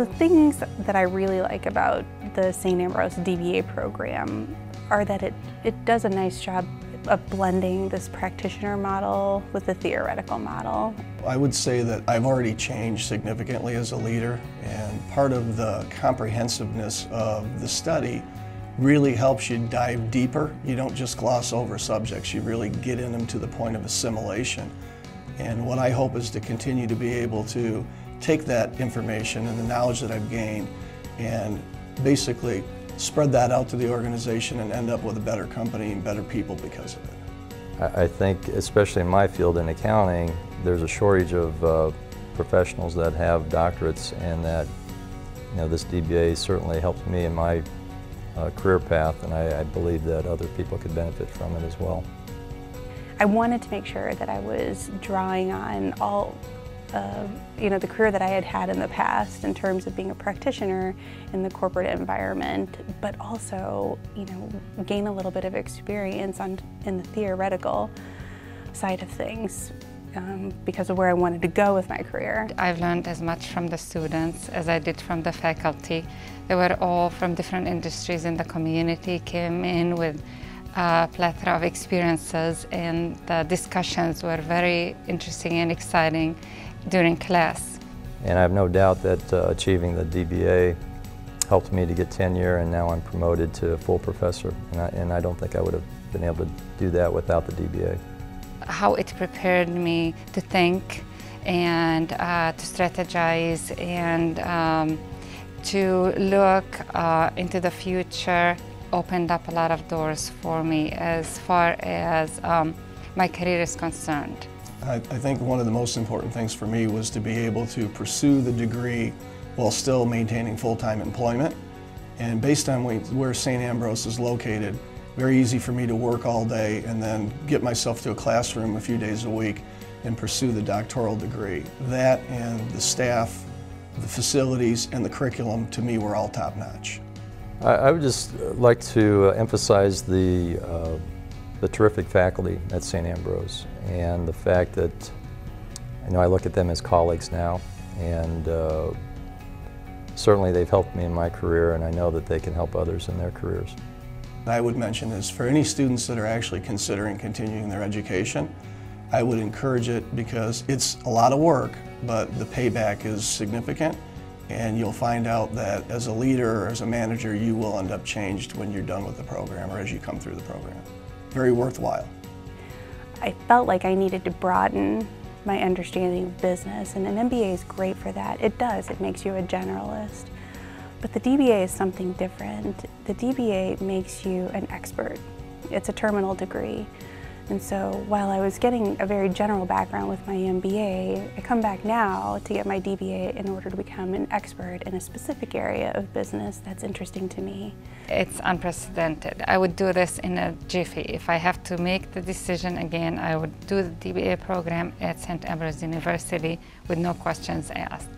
The things that I really like about the St. Ambrose DBA program are that it, it does a nice job of blending this practitioner model with the theoretical model. I would say that I've already changed significantly as a leader and part of the comprehensiveness of the study really helps you dive deeper. You don't just gloss over subjects, you really get in them to the point of assimilation. And what I hope is to continue to be able to take that information and the knowledge that I've gained and basically spread that out to the organization and end up with a better company and better people because of it. I think, especially in my field in accounting, there's a shortage of uh, professionals that have doctorates and that you know, this DBA certainly helped me in my uh, career path and I, I believe that other people could benefit from it as well. I wanted to make sure that I was drawing on all uh, you know, the career that I had had in the past in terms of being a practitioner in the corporate environment, but also, you know, gain a little bit of experience on in the theoretical side of things um, because of where I wanted to go with my career. I've learned as much from the students as I did from the faculty. They were all from different industries in the community, came in with a plethora of experiences and the discussions were very interesting and exciting during class. And I have no doubt that uh, achieving the DBA helped me to get tenure and now I'm promoted to a full professor and I, and I don't think I would have been able to do that without the DBA. How it prepared me to think and uh, to strategize and um, to look uh, into the future opened up a lot of doors for me as far as um, my career is concerned. I, I think one of the most important things for me was to be able to pursue the degree while still maintaining full-time employment. And based on where St. Ambrose is located, very easy for me to work all day and then get myself to a classroom a few days a week and pursue the doctoral degree. That and the staff, the facilities, and the curriculum to me were all top-notch. I, would just like to emphasize the uh, the terrific faculty at St. Ambrose and the fact that you know I look at them as colleagues now and uh, certainly they've helped me in my career and I know that they can help others in their careers. I would mention is for any students that are actually considering continuing their education, I would encourage it because it's a lot of work, but the payback is significant and you'll find out that as a leader or as a manager, you will end up changed when you're done with the program or as you come through the program very worthwhile. I felt like I needed to broaden my understanding of business, and an MBA is great for that. It does, it makes you a generalist. But the DBA is something different. The DBA makes you an expert. It's a terminal degree. And so while I was getting a very general background with my MBA, I come back now to get my DBA in order to become an expert in a specific area of business that's interesting to me. It's unprecedented. I would do this in a jiffy. If I have to make the decision again, I would do the DBA program at St. Ambrose University with no questions asked.